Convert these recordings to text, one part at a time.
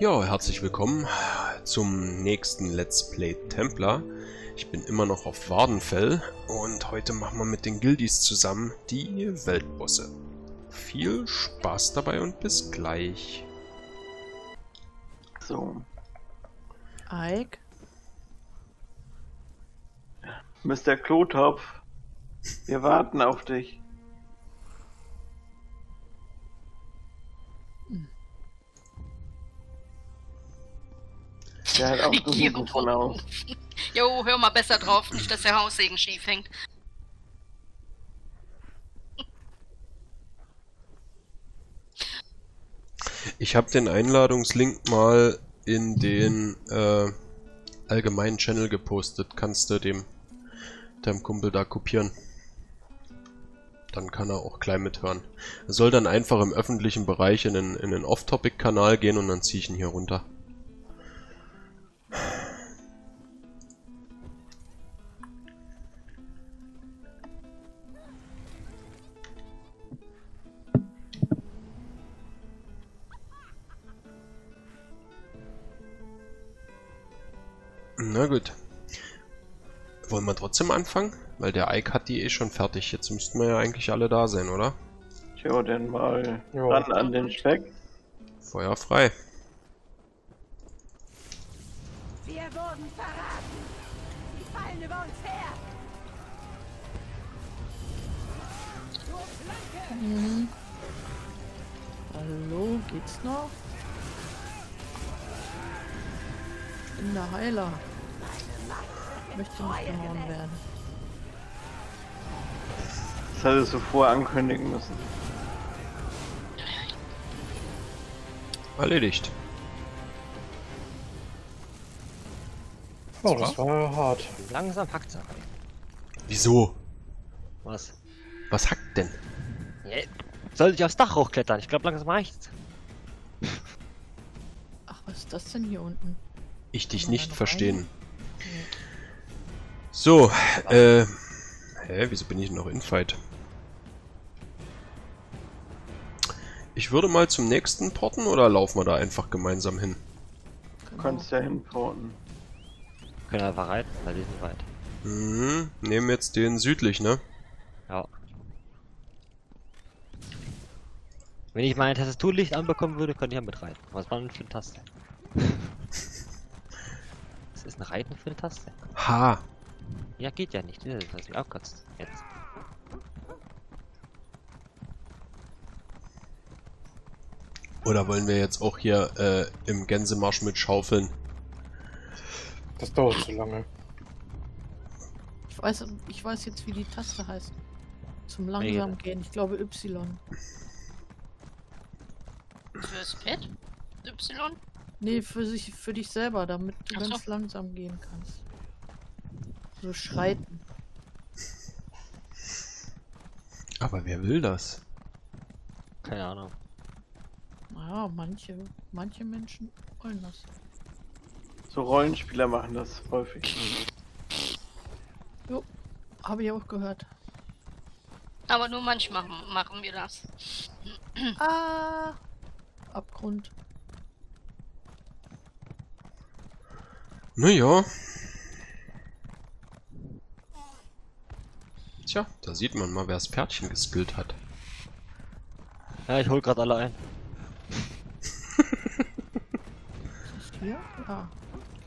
Ja, herzlich willkommen zum nächsten Let's Play Templar. Ich bin immer noch auf Wardenfell und heute machen wir mit den Guildies zusammen die Weltbosse. Viel Spaß dabei und bis gleich. So, Ike? Mr. Klotopf, wir warten auf dich. Der hat auch gerufen von aus. Jo, hör mal besser drauf, nicht, dass der Haussegen schief hängt. Ich habe den Einladungslink mal in den äh, allgemeinen Channel gepostet. Kannst du dem deinem Kumpel da kopieren. Dann kann er auch gleich mithören. Er soll dann einfach im öffentlichen Bereich in den, in den Off-Topic-Kanal gehen und dann ziehe ich ihn hier runter. Trotzdem anfangen? Weil der Ike hat die eh schon fertig. Jetzt müssten wir ja eigentlich alle da sein, oder? Tja, dann mal Ja. ran an den Speck. Feuer frei. Wir wurden verraten. Sie fallen über uns her. Flanke. Mhm. Hallo, geht's noch? Ich bin der Heiler. Ich möchte nicht gehauen werden. Das hättest du vorher ankündigen müssen. Erledigt. Oh, das war hart. Langsam hackt's aber. Wieso? Was? Was hackt denn? Ja, soll ich aufs Dach hochklettern? Ich glaube, langsam reicht's. Ach, was ist das denn hier unten? Ich dich nicht verstehen. rein? So, äh... Hä, wieso bin ich noch in Fight? Ich würde mal zum nächsten porten oder laufen wir da einfach gemeinsam hin? Du kannst ja hinporten. Können wir einfach reiten, weil die sind weit. Mhm, nehmen jetzt den südlich, ne? Ja. Wenn ich meine Tastaturlicht anbekommen würde, könnte ich ja mitreiten. Was war denn für eine Taste? Was ist ein Reiten für eine Taste? Ha! Ja, geht ja nicht. Das ist abkotzt. Jetzt. Oder wollen wir jetzt auch hier äh, im Gänsemarsch mit schaufeln? Das dauert zu lange. Ich weiß, ich weiß jetzt, wie die Taste heißt. Zum langsam gehen. Ich glaube Y. Fürs Pad? Y? Nee, für, sich, für dich selber, damit du Ach so. ganz langsam gehen kannst. So schreiten. Aber wer will das? Keine Ahnung. Naja, manche, manche Menschen wollen das. So Rollenspieler machen das häufig. Habe ich auch gehört. Aber nur manchmal machen wir das. Ah! Abgrund. Naja. Tja, da sieht man mal, wer das Pferdchen geskillt hat. Ja, ich hol grad alle ein. Ja.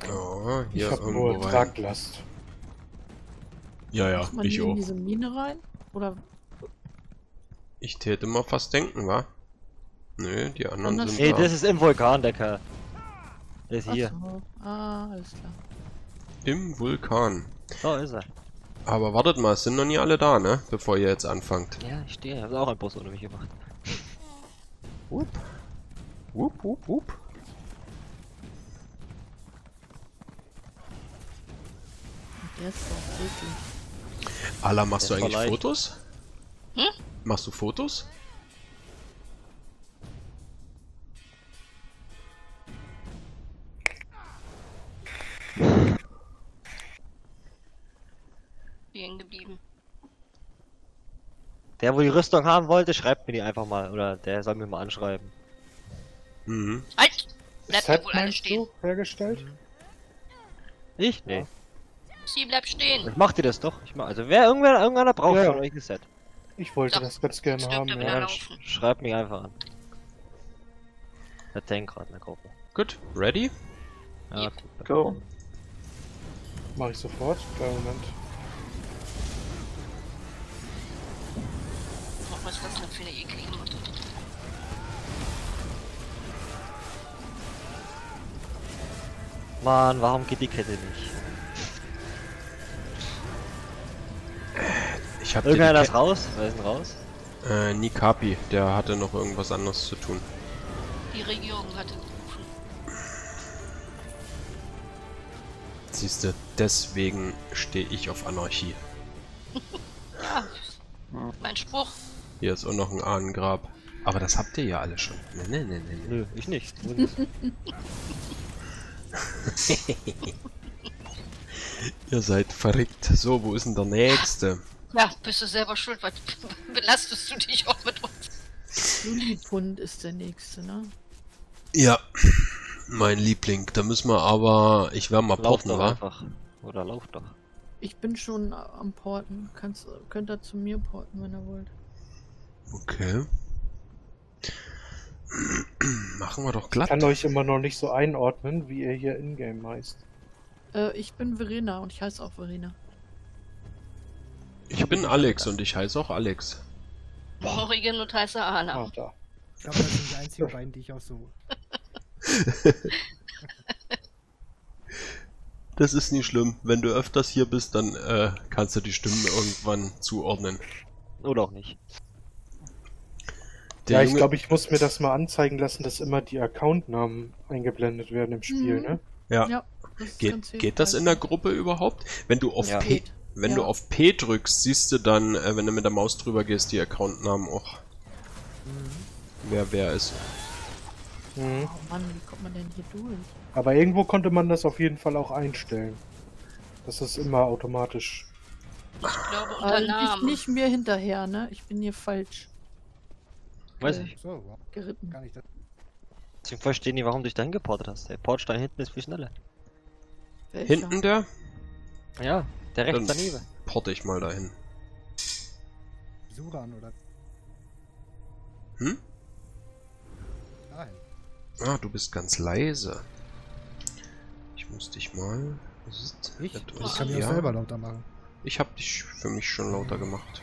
Ja, Ich hier hab irgendwo nur rein. Traglast. Ja, ja, Muss man ich hier in auch. diese Mine rein? Oder Ich täte mal fast denken, wa? Nö, die anderen Anders- sind Ey, da. das ist im Vulkan, der Kerl. Der ist Ach hier. so. Ah, alles klar. Im Vulkan. Da ist er. Aber wartet mal, es sind noch nie alle da, ne? Bevor ihr jetzt anfangt. Ja, ich stehe. Ich hab auch einen Boss ohne mich gemacht. Wupp. Wupp, wupp, wupp. Ist doch wirklich. Ala, machst du Das war eigentlich leicht. Fotos? Hm? Machst du Fotos? Stehen geblieben. Der, wo die Rüstung haben wollte, schreibt mir die einfach mal. Oder der soll mir mal anschreiben. Mhm. Halt! Bleibt ja Set wohl meinst stehen. du hergestellt? Ich? Nee. Sie bleibt stehen. Ich mach dir das doch. Ich mach, also wer irgendwer, irgendeiner braucht Ja. von euch ein Set. Ich wollte Doch, das ganz gerne haben. Ja. sch schreibt mich einfach an. Der Tank gerade in der Gruppe. Gut, ready? Ja, Yep. gut. Go. Mach ich sofort. Kleinen Moment. Was ist das denn für eine eklige Mutter? Mann, warum geht die Kette nicht? Ich hab Irgendeiner ist raus? Wer ist denn raus? Äh, Nikapi, der hatte noch irgendwas anderes zu tun. Die Regierung hatte gerufen. Siehste, deswegen stehe ich auf Anarchie. Ja, mein Spruch. Hier ist auch noch ein Ahnengrab. Aber das habt ihr ja alle schon. Ne, ne, ne, ne, ne. Nö, ich nicht. Ihr seid verrückt. So, wo ist denn der nächste? Ja, bist du selber schuld, weil belastest du dich auch mit uns. Lillipund ist der nächste, ne? Ja, mein Liebling. Da müssen wir aber. Ich werde mal lauf porten, wa? einfach. Oder lauf doch. Ich bin schon am Porten. Kannst, könnt ihr zu mir porten, wenn ihr wollt. Okay. Machen wir doch Ich glatt. kann euch immer noch nicht so einordnen, wie ihr hier in-game heißt. Äh, ich bin Verena und ich heiße auch Verena. Ich bin Alex und ich heiße auch Alex. Morrigen und heißer Ah, Anna. da. Ich glaube, das sind die einzigen beiden, die ich auch so. Das ist nicht schlimm. Wenn du öfters hier bist, dann äh, kannst du die Stimmen irgendwann zuordnen. Oder auch nicht. Der ja, ich Junge- glaube, ich muss mir das mal anzeigen lassen, dass immer die Accountnamen eingeblendet werden im Spiel, Mhm. ne? Ja. Ja, das Geht, geht das in der. Gruppe überhaupt? Wenn du auf Ja. P, wenn Ja. du auf P drückst, siehst du dann, äh, wenn du mit der Maus drüber gehst, die Accountnamen auch. Wer wer ist. Mhm. Oh Mann, wie kommt man denn hier durch? Aber irgendwo konnte man das auf jeden Fall auch einstellen. Das ist immer automatisch. Ich glaube unter nicht, Namen. nicht mir hinterher, ne? Ich bin hier falsch Weiß Äh, ich. So, geritten. gar nicht. Das. Deswegen verstehe ich nicht, warum du dich dahin geportet hast. Der Portstein hinten ist viel schneller. Welcher? Hinten der? Ja, der rechts Dann- daneben. Porte ich mal dahin. Suran oder Hm? dahin. Ah, du bist ganz leise. Ich muss dich mal. Ich? Ich kann mich ja, selber lauter machen. Ich habe dich für mich schon lauter gemacht.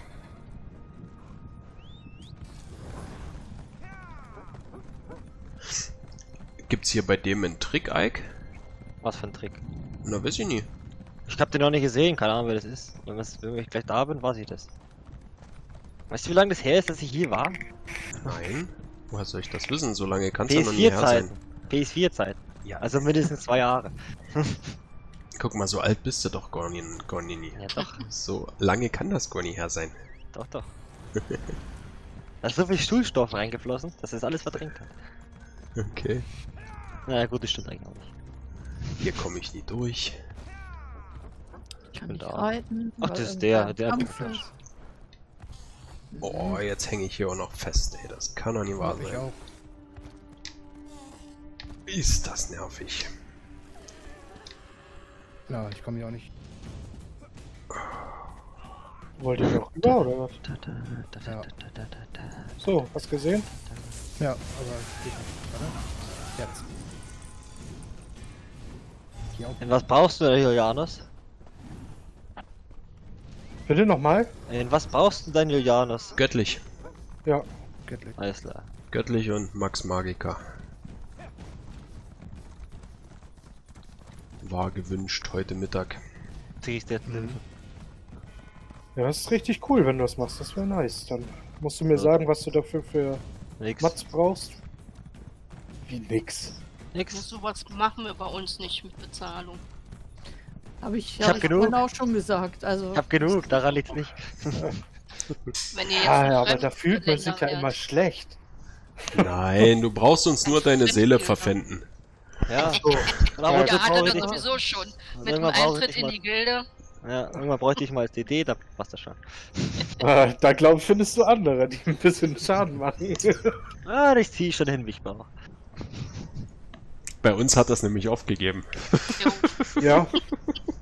Gibt's hier bei dem einen Trick, Ike? Was für ein Trick. Na, weiß ich nie. Ich hab den noch nicht gesehen, keine Ahnung, wer das ist. Wenn, wenn ich gleich da bin, weiß ich das. Weißt du, wie lange das her ist, dass ich hier war? Nein. Woher soll ich das wissen? So lange kannst du noch nie her PS4-Zeiten. sein. PS4-Zeiten. Ja, Also mindestens zwei Jahre. guck mal, so alt bist du doch gar nie. Gar nie, nie. Ja, doch, So lange kann das gar nicht her sein. doch, doch. Da ist so viel Schulstoff reingeflossen, dass es alles verdrängt hat. Okay. Naja, gut, das stimmt eigentlich auch nicht. Hier komme ich nie durch. Ich kann bin nicht da. reiten. Ach, das ist der, der hat geflasht. Oh, jetzt hänge ich hier auch noch fest, ey. Das kann doch nicht wahr ich sein. auch. Ist das nervig. Ja, ich komme hier auch nicht. Wollt ihr noch rüber oder was? Da, da, da, da, Ja. da, da, da, da. So, hast gesehen? Ja, aber geht nicht. Jetzt. Hier auch. In was brauchst du denn, Julianus? Bitte nochmal? In was brauchst du denn, Julianus? Göttlich. Ja. Göttlich. Alles klar. Göttlich und Max Magica. War gewünscht heute Mittag. Mhm. Ja, das ist richtig cool, wenn du das machst. Das wäre nice. Dann musst du mir Ja. sagen, was du dafür für nix. Mats brauchst. Wie nix. Nix. Sowas machen wir bei uns nicht mit Bezahlung. Habe ich, Ich hab hab ich genug. auch schon gesagt. Also, Ich hab genug, daran liegt's nicht. Wenn ihr jetzt Ah, ja, aber da fühlt man sich ja immer schlecht. Nein, du brauchst uns nur deine Seele verpfänden. Ja. So. Und ab und zu Ja, hat brauche ich das dich. sowieso schon. Und Mit dem irgendwann brauche ich Eintritt in mal. die Gilde. Ja, irgendwann bräuchte ich mal als DD, da passt das schon. Äh, da glaub ich, findest du andere, die ein bisschen Schaden machen. Ah, ich zieh schon hin, wie ich brauche. Bei uns hat das nämlich aufgegeben. Ja,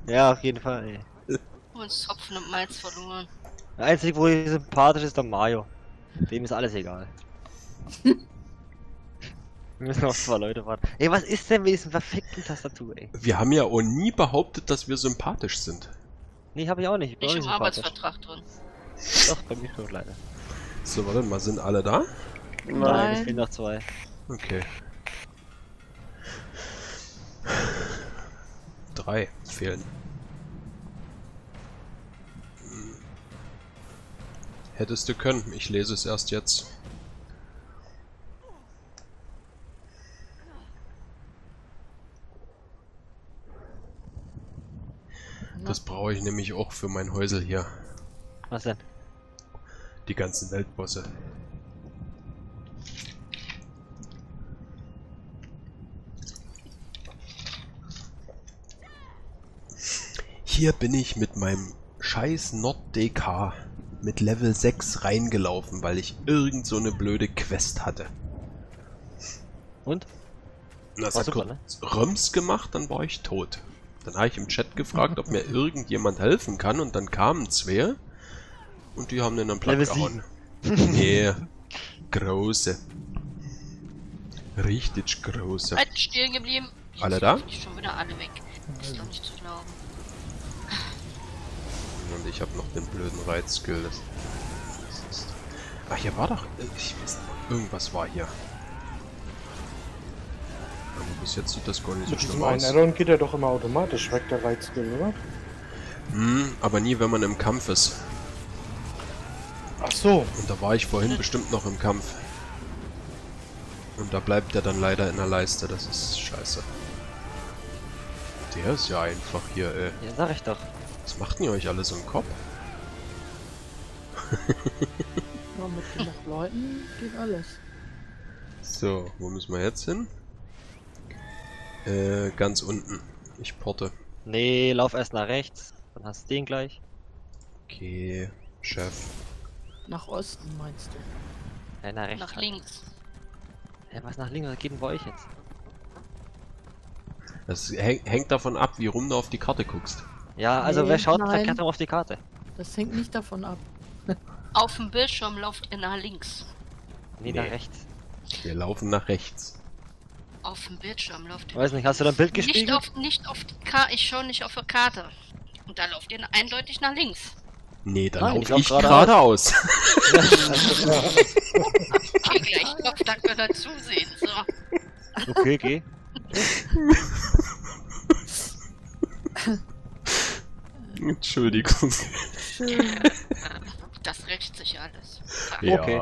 Ja, auf jeden Fall, ey. uns Hopfen und Malz verloren. Der einzige, wo ich sympathisch ist, der Mario. Dem ist alles egal. Wir müssen auf zwei Leute warten. Ey, was ist denn mit diesem verfickten Tastatur, ey? Wir haben ja auch nie behauptet, dass wir sympathisch sind. Nee, hab ich auch nicht. Ich bin nicht im. Arbeitsvertrag drin. Doch, bei mir schon leider. So, warte mal, sind alle da? Nein, Nein. es fehlen noch zwei. Okay. Drei fehlen. Hättest du können, ich lese es erst jetzt. Das brauche ich nämlich auch für mein Häusel hier. Was denn? Die ganzen Weltbosse. Hier bin ich mit meinem scheiß Nord-DK mit Level 6 reingelaufen, weil ich irgend so eine blöde Quest hatte. Und? Das War hat super, kurz Röms gemacht, dann war ich tot. Dann habe ich im Chat gefragt, ob mir irgendjemand helfen kann und dann kamen zwei und die haben den dann platt gehauen. nee, große. Richtig große. Halt stehen geblieben. Alle da? schon wieder alle weg. Das ist doch nicht zu glauben. Und ich habe noch den blöden Reitskill. Das, das ist... Ach, hier war doch... Ich weiß nicht, irgendwas war hier. Aber bis jetzt sieht das gar nicht so mit schlimm aus. Addon geht er doch immer automatisch weg, der Reizskill, oder? Hm, aber nie, wenn man im Kampf ist. Ach so, Und da war ich vorhin bestimmt noch im Kampf. Und da bleibt er dann leider in der Leiste. Das ist scheiße. Der ist ja einfach hier, ey. Ja, sag ich doch. Was macht denn ihr euch alles im Kopf? Ja, mit genug Leuten geht alles. So, wo müssen wir jetzt hin? Äh, ganz unten. Ich porte. Nee, lauf erst nach rechts. Dann hast du den gleich. Okay, Chef. Nach Osten meinst du? Ja, nach rechts. Nach halt. links. Ja, was nach links? Was geht denn bei euch jetzt? Das häng, hängt davon ab, wie rum du auf die Karte guckst. Ja, also Nee, wer schaut nein. verkehrt rum auf die Karte? Das hängt nicht davon ab. Auf dem Bildschirm lauft ihr nach links. Nee, Nee. nach rechts. Wir laufen nach rechts. Auf dem Bildschirm läuft ihr Weiß nicht, hast du da ein Bild nicht gespiegelt? auf, nicht auf die Karte. Ich schaue nicht auf die Karte. Und da lauft ihr eindeutig nach links. Nee, dann Nein, ich laufe lauf ich geradeaus. geradeaus. Okay, gleich Kopf, da könnt ihr zusehen. So. Okay, geh. Entschuldigung. Schön. Das rächt sich alles. Ja. Okay.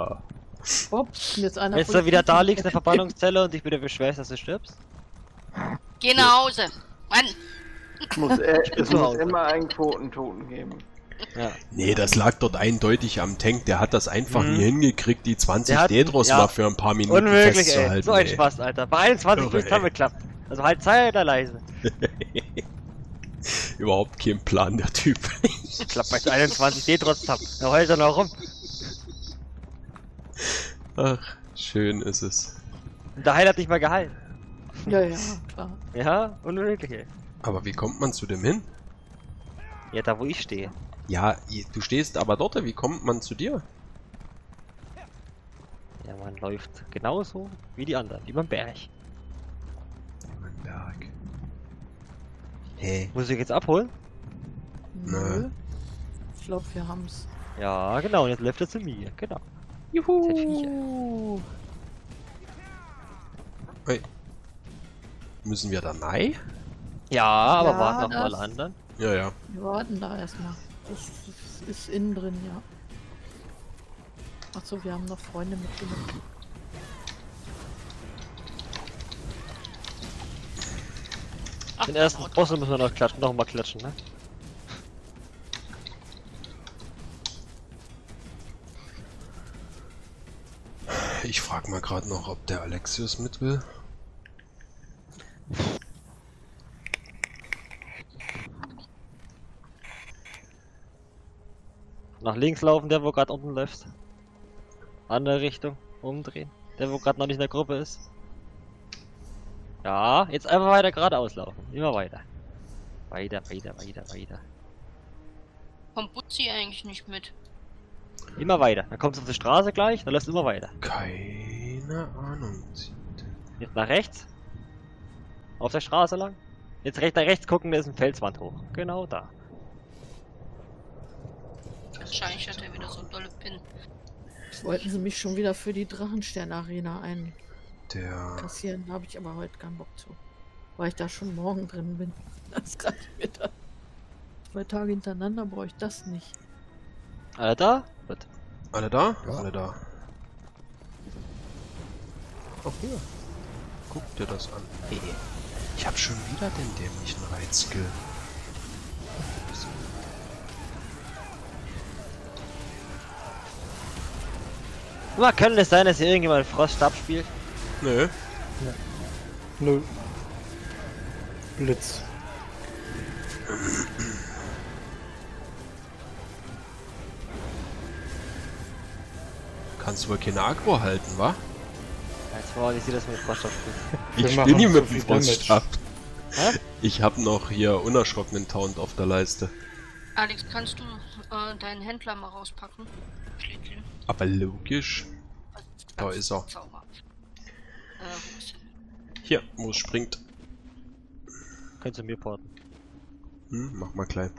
Ups, jetzt einer Wenn von du wieder da liegst in der Verbannungszelle und dich wieder beschwerst, dass du stirbst? Geh nach Hause. Mann, Es muss, äh, bin es muss Hause. immer einen Quotentoten geben. Ja. Nee, das lag dort eindeutig am Tank. Der hat das einfach Mhm. nie hingekriegt, die 20 Der hat- Dedros ja. mal für ein paar Minuten Unmöglich, ey. festzuhalten. So ein ey. Spaß, Alter. Bei 21 Irre, ist ey. zusammengeklappt. Also halt Zeit leise. Überhaupt kein Plan, der Typ. Klappt bei 21 D trotzdem. Da heult er noch rum. Ach, schön ist es. Und der Heil hat nicht mal geheilt. Ja, ja, klar. Ja, unmöglich, ey. Aber wie kommt man zu dem hin? Ja, da wo ich stehe. Ja, du stehst aber dort, wie kommt man zu dir? Ja, man läuft genauso wie die anderen, über den Berg. Mein Berg. Hä? Muss ich jetzt abholen? Nö. Ich glaube, wir haben's. Ja, genau, und jetzt läuft er zu mir, genau. Juhu! Hey. Müssen wir da rein? Ja, aber Ja, warten das- alle anderen. Ja, ja. Wir warten da erstmal. Das, das ist innen drin, ja. Achso, wir haben noch Freunde mitgenommen. Den ersten. Boss müssen wir noch klatschen, noch mal klatschen, ne? Ich frag mal gerade noch, ob der Alexius mit will. Nach links laufen, der wo gerade unten läuft. Andere Richtung, umdrehen. Der wo gerade noch nicht in der Gruppe ist. Ja, jetzt einfach weiter geradeaus laufen. Immer weiter. Weiter, weiter, weiter, weiter. Kommt Butzi eigentlich nicht mit? Immer weiter. Dann kommst du auf die Straße gleich, dann lässt du immer weiter. Keine Ahnung. Jetzt nach rechts. Auf der Straße lang. Jetzt rechts, nach rechts gucken, da ist ein Felswand hoch. Genau da. Wahrscheinlich hat er wieder so einen dolle Pin. Jetzt wollten sie mich schon wieder für die Drachenstern-Arena Der. einkassieren. Da habe ich aber heute keinen Bock zu. Weil ich da schon morgen drin bin. Das reicht mir da. Zwei Tage hintereinander brauche ich das nicht. Alle da? Gut. Alle da? Ja. Alle da. Ach hier. Guck dir das an. Hey, ich hab schon wieder den dämlichen Reitskill. Mal könnte es sein, dass hier irgendjemand Froststab spielt? Nö. Nö. Blitz. Kannst wohl keine Agro halten, wa? Jetzt war ich sehe das mit. Wir Ich bin nie mit viel dem Froststab. Hä? Ich hab noch hier unerschrockenen Taunt auf der Leiste. Alex, kannst du äh, deinen Händler mal rauspacken? Aber logisch. Da ist er. Zauber. Äh, er? Hier, wo es springt. Könntest du mir porten. Hm, mach mal klein.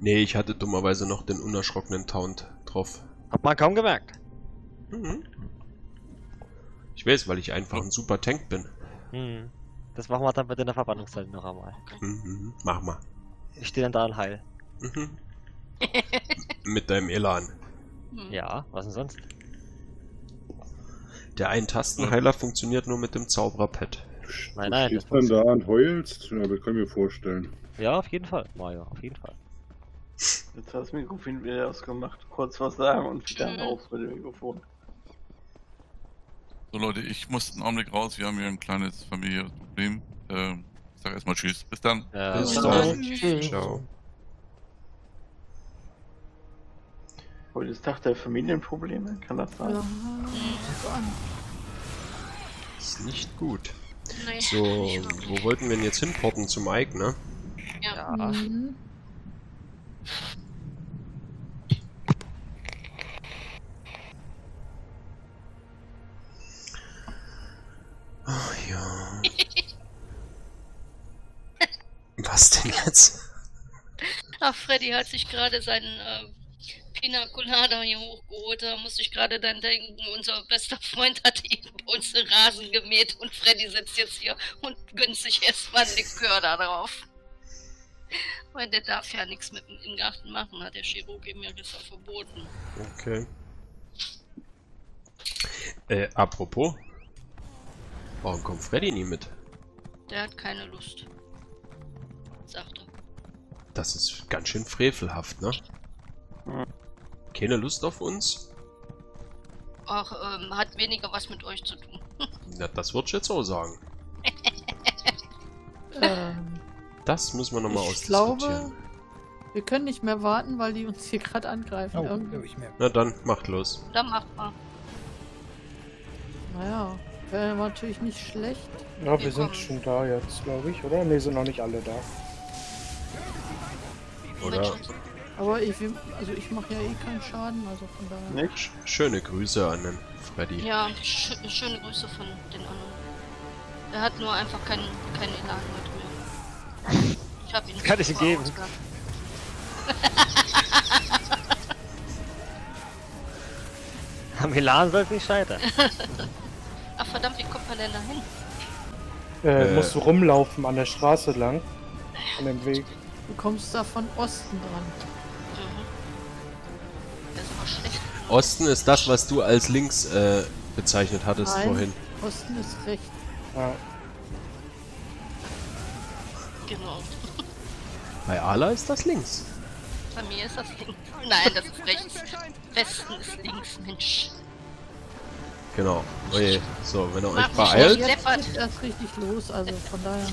Nee, ich hatte dummerweise noch den unerschrockenen Taunt drauf. Hat man kaum gemerkt. Mhm. Ich weiß, weil ich einfach ein super Tank bin. Hm. Das machen wir dann bitte in der Verbannungszeit noch einmal. Mhm. Mach mal. Ich stehe dann da und heil. Mhm. Mit deinem Elan. Hm. Ja, was denn sonst? Der Ein-Tastenheiler funktioniert nur mit dem Zaubererpad. Nein, Du nein. stehst Das dann da und heulst? Ja, das kann ich mir vorstellen. ja, auf jeden Fall, Mario, auf jeden Fall. Jetzt hat das Mikrofon wieder ausgemacht. Kurz was sagen und wieder Mhm. raus mit dem Mikrofon. So Leute, ich muss einen Augenblick raus. Wir haben hier ein kleines familiäres Problem. Ähm, ich sag erstmal Tschüss. Bis dann. Ja, Bis bis dann. dann. Ciao. Heute ist Tag der Familienprobleme, kann das sein? Ja, an. Ist nicht gut. Nee. So, wo wollten wir denn jetzt hinporten? Zum Ike, ne? Ja. Ja. Mhm. Ach ja. Was denn jetzt? Ach, Freddy hat sich gerade seinen äh, Pina Colada hier hochgeholt. Da musste ich gerade dann denken, unser bester Freund hat eben bei uns den Rasen gemäht und Freddy sitzt jetzt hier und gönnt sich erstmal einen Likör da drauf. Weil der darf ja nichts mit dem Innengarten machen, hat der Chirurg ihm ja gestern verboten. Okay. Äh, apropos. Warum kommt Freddy nie mit? Der hat keine Lust. Sagt er. Das ist ganz schön frevelhaft, ne? Keine Lust auf uns? Ach, ähm, hat weniger was mit euch zu tun. Na, das würd ich jetzt auch sagen. Ähm, Das müssen wir nochmal ich glaube, ausdiskutieren. wir können nicht mehr warten, weil die uns hier gerade angreifen. Oh, Irgendwie. ich merke. Na dann, macht los. Da macht man. Naja, wäre natürlich nicht schlecht. Ja, wir Wir sind kommen. schon da jetzt, glaube ich, oder? Ne, sind noch nicht alle da. Oder? Aber ich, will- also ich mache ja eh keinen Schaden, also von daher. Nicht? Schöne Grüße an den Freddy. Ja, sch schöne Grüße von den anderen. Er hat nur einfach keinen kein Elan heute mehr. Ich hab ihn Kann ich ihm geben. Am Milan soll es nicht scheitern. Ach verdammt, wie kommt man denn da hin? Äh, Äh. musst du rumlaufen an der Straße lang. An dem Weg. Du kommst da von Osten dran. Osten ist das, was du als links äh, bezeichnet hattest Nein. vorhin. Osten ist rechts. Ja. Genau. Bei Ala ist das links. Bei mir ist das links. Nein, das ist rechts. Westen ist links, Mensch. Genau. Oje. So, wenn ihr euch beeilt. Jetzt geht erst richtig los, also von daher.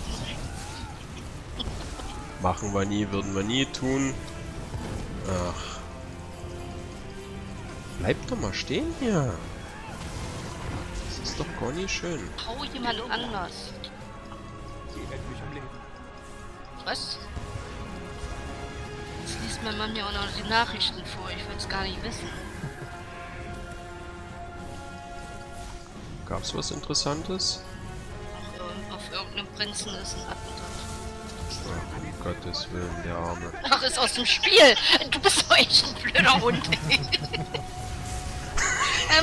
machen wir nie, würden wir nie tun. Ach. Bleibt doch mal stehen hier. Das ist doch gar nicht schön. Hau jemand anders. Sie hält mich am Leben. Was? Jetzt liest mein Mann mir auch noch die Nachrichten vor. Ich will es gar nicht wissen. Gab's was Interessantes? Auf irgendeinem Prinzen ist ein Attentat. Ach, um Gottes Willen, der Arme. Ach, ist aus dem Spiel. Du bist doch echt ein blöder Hund. Ey,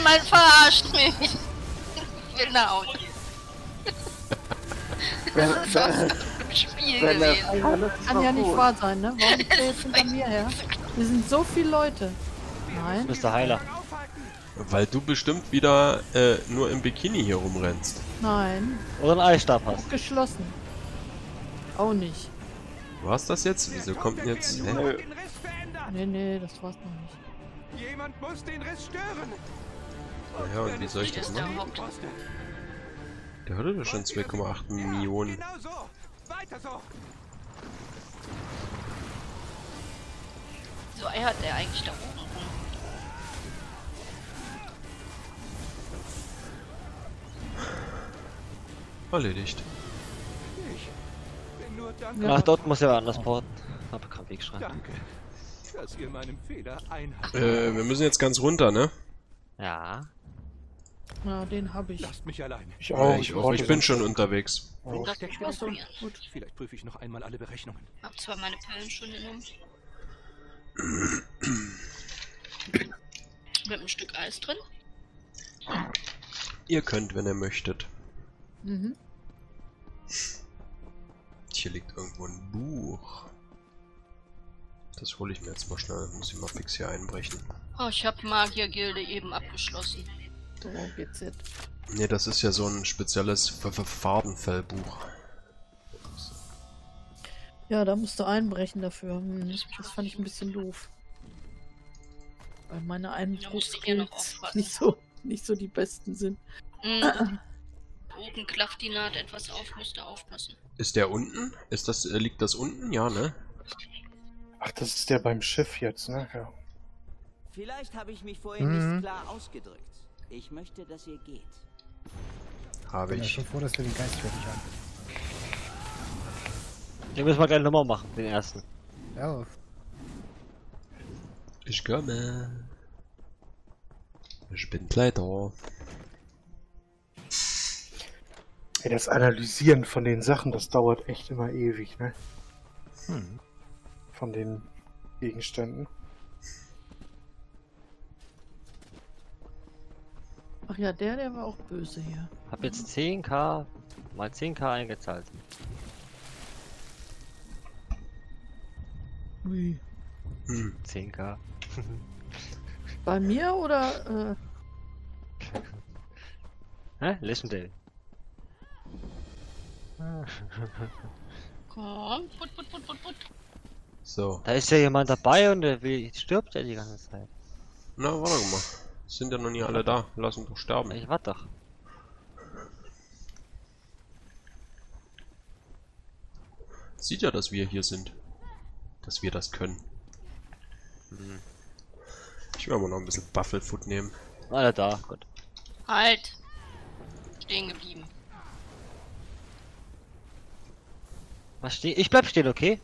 Mann, verarscht mich. Ich will nach Hause. Wenn, Das ist aus wenn, dem Spiel wenn gewesen. kann, ja nicht wahr sein, ne? Warum ist der jetzt hinter mir her? Wir sind so viele Leute. Nein. Mr. Heiler. Weil du bestimmt wieder äh, nur im Bikini hier rumrennst. Nein. Oder einen Eisstab hast. Geschlossen. Auch nicht. War's das jetzt? Wieso kommt denn jetzt... Hä? Nee, nee, das war's noch nicht. Jemand muss den Riss stören! Ja, und wie soll ich das machen? Der hatte doch schon 2,8 Millionen. Genau so! Weiter so! Eiert der eigentlich da oben rum? Erledigt. Ich bin nur dankbar. Ja. Ach, dort muss er anders porten. Hab keinen Weg schreiben. Danke, dass ihr meinem Fehler einhaltet. Äh, wir müssen jetzt ganz runter, ne? Ja. Ja, den habe ich. Lasst mich allein. Ich Ja, auch. ich auch. Ich bin schon unterwegs. auch. Das ich Achso, ausprobieren. gut. Vielleicht prüfe ich noch einmal alle Berechnungen. Hab zwar meine Pillen schon genommen. Mit einem Stück Eis drin. Ihr könnt, wenn ihr möchtet. Mhm. Hier liegt irgendwo ein Buch. Das hole ich mir jetzt mal schnell. Muss ich mal fix hier einbrechen. Oh, ich hab Magiergilde eben abgeschlossen. Jetzt. Ne, das ist ja so ein spezielles Farbenfellbuch. Ja, da musst du einbrechen dafür. Hm, das fand ich ein bisschen doof. Weil meine Einbruchskills nicht so, nicht so die besten sind. Mhm. Oben klafft die Naht etwas auf, musst du aufpassen. Ist der unten? Ist das, äh, liegt das unten? Ja, ne? Ach, das ist der beim Schiff jetzt, ne? Ja. Vielleicht habe ich mich vorhin Mhm. nicht klar ausgedrückt. Ich möchte, dass ihr geht. Habe bin ja ich. schon froh, dass wir den Geist fertig haben. Den müssen wir gleich nochmal machen, den ersten. Ja, Ich komme. Ich bin gleich da. Ey, das Analysieren von den Sachen, das dauert echt immer ewig, ne? hm. Von den Gegenständen. Ach ja, der, der war auch böse hier. Hab jetzt 10k mal 10k eingezahlt. Hm. 10k. Bei mir oder? Äh, Hä? Legendary. Komm, put, put, put, put, put. So. Da ist ja jemand dabei und der will, stirbt ja die ganze Zeit. Na, warte mal. Sind ja noch nie alle da. Lass uns doch sterben. Ich warte doch. Sieht ja, dass wir hier sind. Dass wir das können. Hm. Ich will aber noch ein bisschen Bufflefoot nehmen. Alle da, gut. Halt. Stehen geblieben. Was steht? Ich bleib stehen, okay?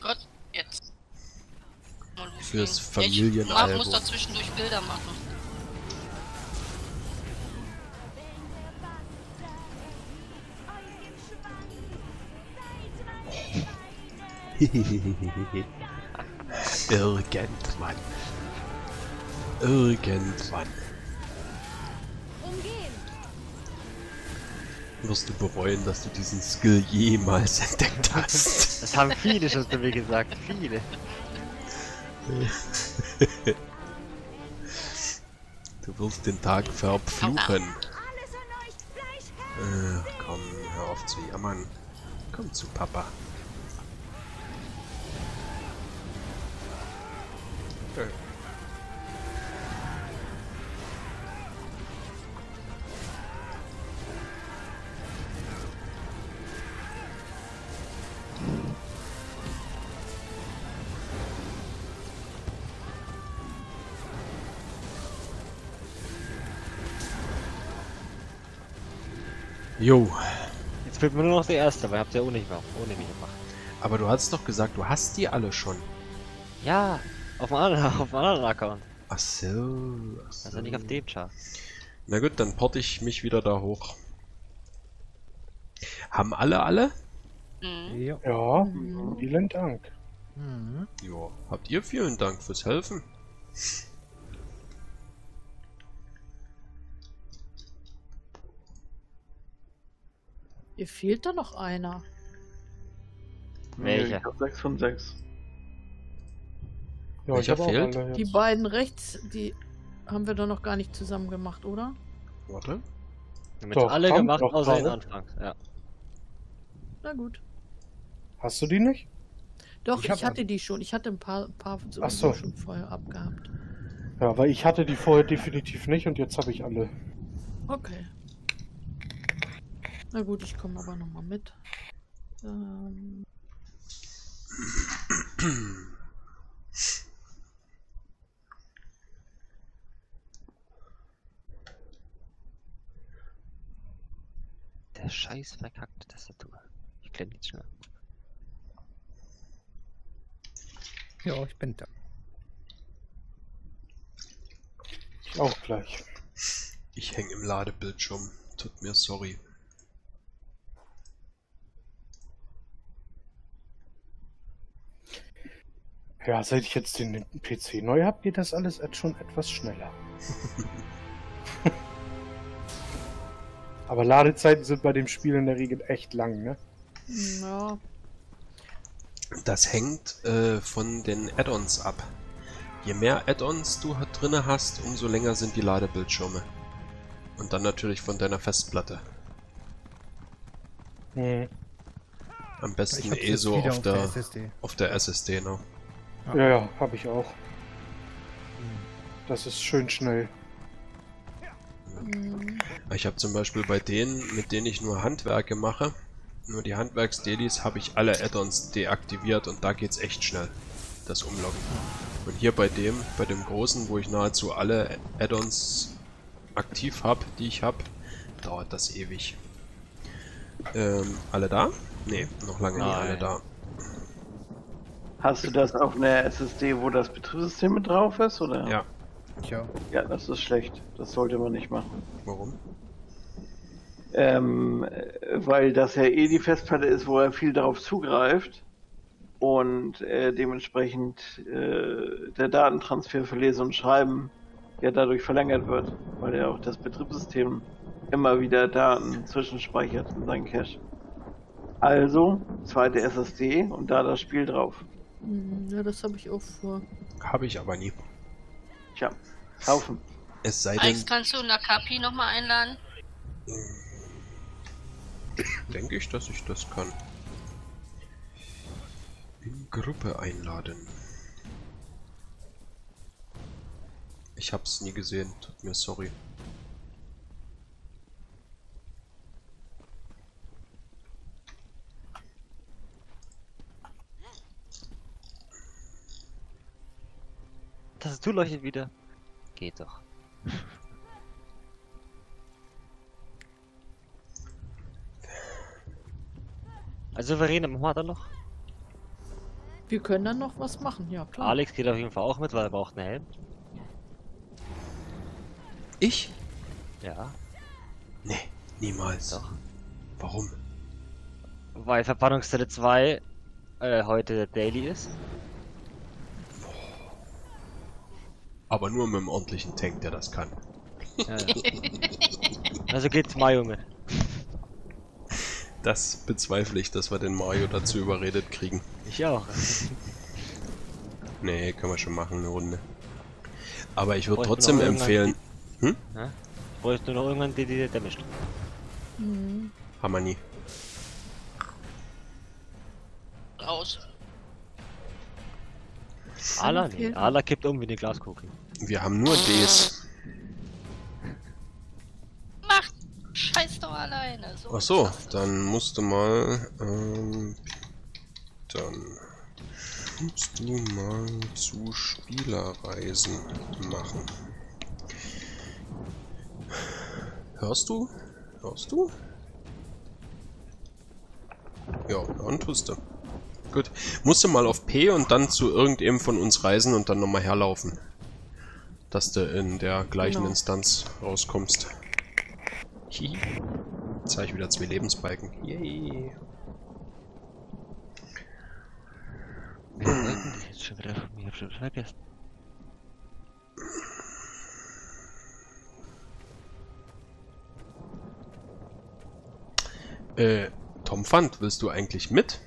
Gott. Fürs Ja, Ich Familienalbum. mach- muss da zwischendurch Bilder machen. Irgendwann. Irgendwann Umgehen. wirst du bereuen, dass du diesen Skill jemals entdeckt hast. Das haben viele schon zu mir gesagt. Viele. Du wirst den Tag verfluchen. Äh, komm, hör auf zu jammern. Komm zu Papa. Äh. Jo. Jetzt fehlt mir nur noch der erste, weil ihr habt ja ohne mich, ohne mich gemacht. Aber du hast doch gesagt, du hast die alle schon. Ja, auf einem anderen, auf einem anderen Account. Ach so. Ach so. Also nicht auf dem Chart. Na gut, dann porte ich mich wieder da hoch. Haben alle alle? Mhm. Ja. Ja, vielen Dank. Mhm. Ja. Habt ihr vielen Dank fürs Helfen. Ihr fehlt da noch einer. Welcher? Ich hab 6 von 6. Ja, Welcher fehlt? Die beiden rechts, die haben wir doch noch gar nicht zusammen gemacht, oder? Warte. Damit Doch, alle haben gemacht, doch außer den. Anfang. Ja. Na gut. Hast du die nicht? Doch, Ich ich, hatte die schon. Ich hatte ein paar, paar sowieso Ach so. schon vorher abgehabt. Ja, weil ich hatte die vorher definitiv nicht und jetzt habe ich alle. Okay. Na gut, ich komme aber nochmal mit. Ähm, Der scheiß verkackte Tastatur. Ich klemm jetzt schnell. Ja, ich bin da. Ich auch gleich. Ich hänge im Ladebildschirm. Tut mir sorry. Ja, seit ich jetzt den PC neu habe, geht das alles et- schon etwas schneller. Aber Ladezeiten sind bei dem Spiel in der Regel echt lang, ne? ja, Das hängt äh, von den Add-ons ab. Je mehr Add-ons du drinne hast, umso länger sind die Ladebildschirme. Und dann natürlich von deiner Festplatte. Hm. Am besten eh so wieder auf der, SSD. auf der SSD, ne? Ja, ja, habe ich auch. Das ist schön schnell. Ich habe zum Beispiel bei denen, mit denen ich nur Handwerke mache, nur die Handwerksdailies, habe ich alle Add-ons deaktiviert und da geht's echt schnell, das Umloggen. Und hier bei dem, bei dem großen, wo ich nahezu alle Add-ons aktiv habe, die ich habe, dauert das ewig. Ähm, alle da? Nee, noch lange nicht alle Nein. da. Hast du das auf einer SSD, wo das Betriebssystem mit drauf ist, oder? Ja, Tja. Ja, das ist schlecht. Das sollte man nicht machen. warum? Ähm, äh, weil das ja eh die Festplatte ist, wo er viel darauf zugreift und äh, dementsprechend äh, der Datentransfer für Lesen und Schreiben ja dadurch verlängert wird, weil ja auch das Betriebssystem immer wieder Daten zwischenspeichert in seinen Cache. Also, zweite SSD und da das Spiel drauf. Mm, ja, das habe ich auch vor. Habe ich aber nie. Tja, kaufen. Es sei denn, Alex, kannst du Nakapi nochmal einladen? denke ich, dass ich das kann. In Gruppe einladen. Ich hab's nie gesehen, tut mir sorry. Tastatur leuchtet wieder. Geht doch. Also Verena, machen wir da noch? Wir können dann noch was machen, ja klar. Alex geht auf jeden Fall auch mit, weil er braucht einen Helm. Ich? Ja, Nee, niemals. doch. Warum? Weil Verbannungszelle 2 äh, heute der Daily ist. Aber nur mit einem ordentlichen Tank, der das kann. Ja, also geht's Mario mit. Das bezweifle ich, dass wir den Mario dazu überredet kriegen. Ich auch. Nee, können wir schon machen, eine Runde. Aber ich würde trotzdem empfehlen. Hm? Ja? Bräuchst du noch irgendwann die, die Damage? Mhm. Haben wir nie. Raus. Ala? Nee. Ala kippt um wie eine Glaskugel. Wir haben nur Ds. Mach! Scheiß doch alleine. So Ach so, dann musst du mal. Ähm, dann musst du mal zu Spielerreisen machen. Hörst du? Hörst du? Ja, dann tust du. Gut. Musst du mal auf P und dann zu irgendeinem von uns reisen und dann nochmal herlaufen. Dass du in der gleichen Genau. Instanz rauskommst. Hihi. Jetzt habe ich wieder zwei Lebensbalken. Yay. Jetzt schon wieder von mir? Vergessen. Äh, Tom Fand, willst du eigentlich mit?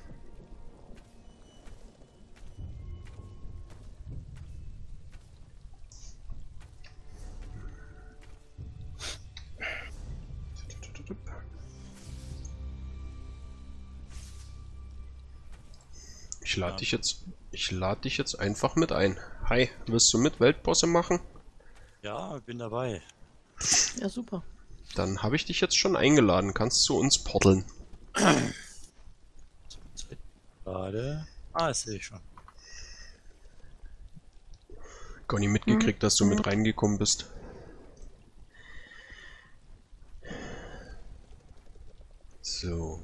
Lade dich jetzt, ich lade dich jetzt einfach mit ein. Hi, willst du mit Weltbosse machen? Ja, bin dabei. Ja, super. Dann habe ich dich jetzt schon eingeladen. Kannst zu uns porteln. Gerade. Ah, das sehe ich schon. Conny mitgekriegt, dass du mit reingekommen bist. So.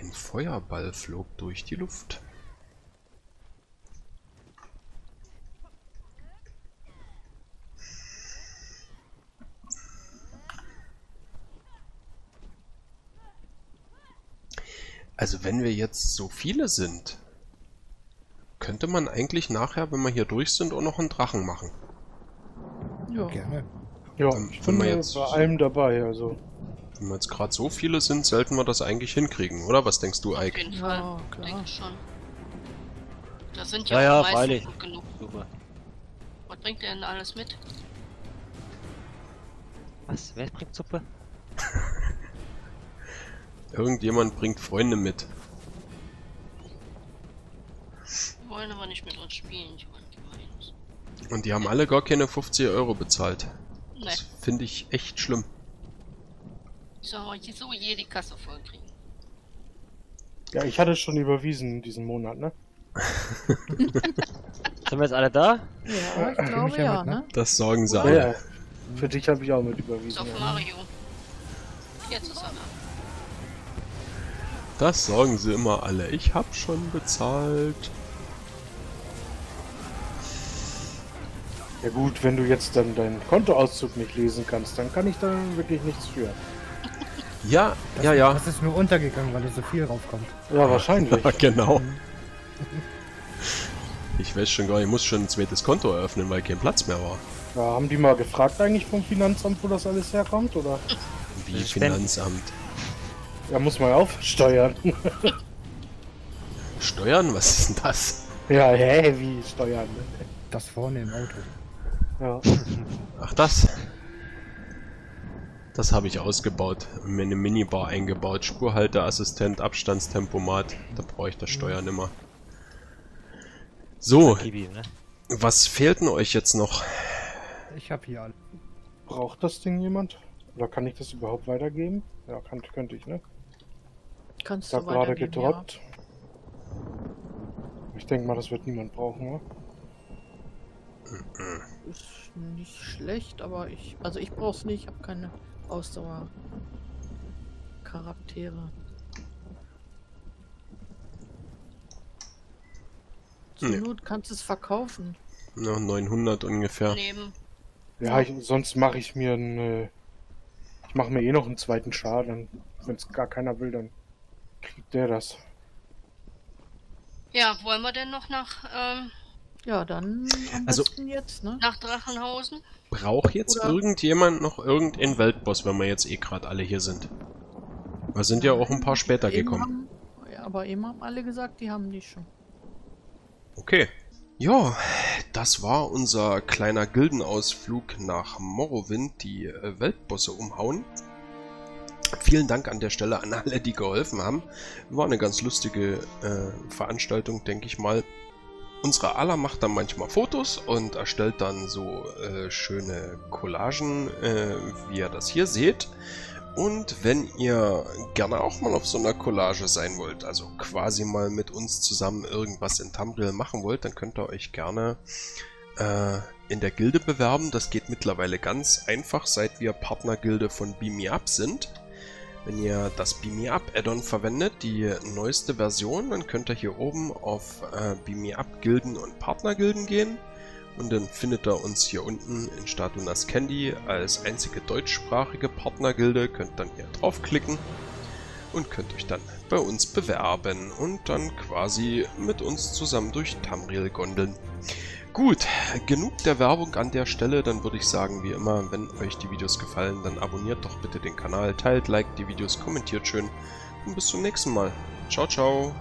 Ein Feuerball flog durch die Luft. Also wenn wir jetzt so viele sind, könnte man eigentlich nachher, wenn wir hier durch sind, auch noch einen Drachen machen. Ja. Gerne. Ja, ich bin jetzt- bei allem dabei, also. Wenn wir jetzt gerade so viele sind, sollten wir das eigentlich hinkriegen, oder? Was denkst du, Auf Ike? jeden Ja, Fall, klar. denke ich schon. Da sind Ja, ja, ja, auch meistens freilich. gut genug. Super. Was bringt der denn alles mit? Was? Wer bringt Suppe? Irgendjemand bringt Freunde mit. Die wollen aber nicht mit uns spielen, die wollen gemein. Und die haben alle gar keine 50 Euro bezahlt. Nee, Das finde ich echt schlimm. Heute so je die Kasse voll kriegen. Ja, ich hatte schon überwiesen diesen Monat, ne? Sind wir jetzt alle da? Ja, ich Bin glaube ich ja ja, mit, ne? ne? Das sagen sie Ja, alle. ja. Für dich habe ich auch mit überwiesen. Ja. Mario. Jetzt ist er da. Das sagen sie immer alle. Ich hab schon bezahlt. ja gut, wenn du jetzt dann deinen Kontoauszug nicht lesen kannst, dann kann ich da wirklich nichts für. Ja, Das, ja, ja. Das ist nur untergegangen, weil da so viel raufkommt. Ja, wahrscheinlich. genau. Ich weiß schon gar nicht, ich muss schon ein zweites Konto eröffnen, weil kein Platz mehr war. Ja, haben die mal gefragt eigentlich vom Finanzamt, wo das alles herkommt, oder? Wie Spenden. Finanzamt. Ja, muss man ja auch steuern. Steuern? Was ist denn das? ja, hä, wie steuern? Das vorne im Auto. Ja. Ach, das. Das habe ich ausgebaut. Mir eine Minibar eingebaut. Spurhalteassistent, Abstandstempomat. Da brauche ich das Steuern immer. So, Kibi, ne? was fehlt denn euch jetzt noch? Ich habe hier alle. Braucht das Ding jemand? Oder kann ich das überhaupt weitergeben? Ja, kann, könnte ich, ne? Kannst Da du gerade weitergeben, gedroppt. Ich denke mal, das wird niemand brauchen, ne? Ja. Ist nicht schlecht, aber ich. Also ich brauch's nicht, ich habe keine Ausdauer. Charaktere. Zur Nee. Not kannst du es verkaufen. Ja, 900 ungefähr. Nehmen. Ja, ich, sonst mache ich mir einen. Äh, ich mache mir eh noch einen zweiten Schaden. Wenn es gar keiner will, dann kriegt der das. Ja, wollen wir denn noch nach, ähm, Ja, dann Also- jetzt, ne? nach Drachenhausen? Braucht jetzt Oder- irgendjemand noch irgendeinen Weltboss, wenn wir jetzt eh gerade alle hier sind? Wir sind ja auch ein paar später Eben gekommen. Haben, ja, aber eben haben alle gesagt, die haben die schon. Okay. Ja, das war unser kleiner Gildenausflug nach Morrowind, die äh, Weltbosse umhauen. Vielen Dank an der Stelle an alle, die geholfen haben. War eine ganz lustige äh, Veranstaltung, denke ich mal. Unsere Ala macht dann manchmal Fotos und erstellt dann so äh, schöne Collagen, äh, wie ihr das hier seht. Und wenn ihr gerne auch mal auf so einer Collage sein wollt, also quasi mal mit uns zusammen irgendwas in Tumblr machen wollt, dann könnt ihr euch gerne äh, in der Gilde bewerben. Das geht mittlerweile ganz einfach, seit wir Partnergilde von Beam Me Up sind. Wenn ihr das Beam Me Up Add-on verwendet, die neueste Version, dann könnt ihr hier oben auf äh, Beam Me Up Gilden und Partnergilden gehen. Und dann findet ihr uns hier unten in Statunas Candy als einzige deutschsprachige Partnergilde. Könnt dann hier draufklicken und könnt euch dann bei uns bewerben und dann quasi mit uns zusammen durch Tamriel gondeln. Gut, genug der Werbung an der Stelle, dann würde ich sagen, wie immer, wenn euch die Videos gefallen, dann abonniert doch bitte den Kanal, teilt, liked die Videos, kommentiert schön und bis zum nächsten Mal. Ciao, ciao!